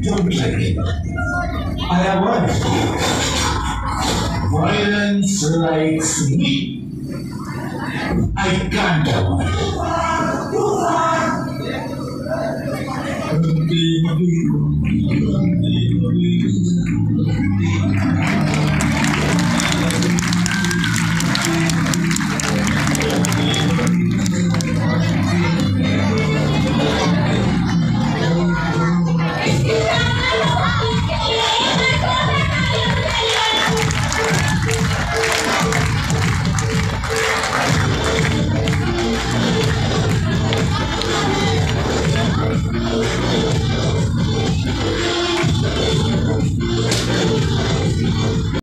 Don't like interpretation. I have one. Violence likes me. I can't do it.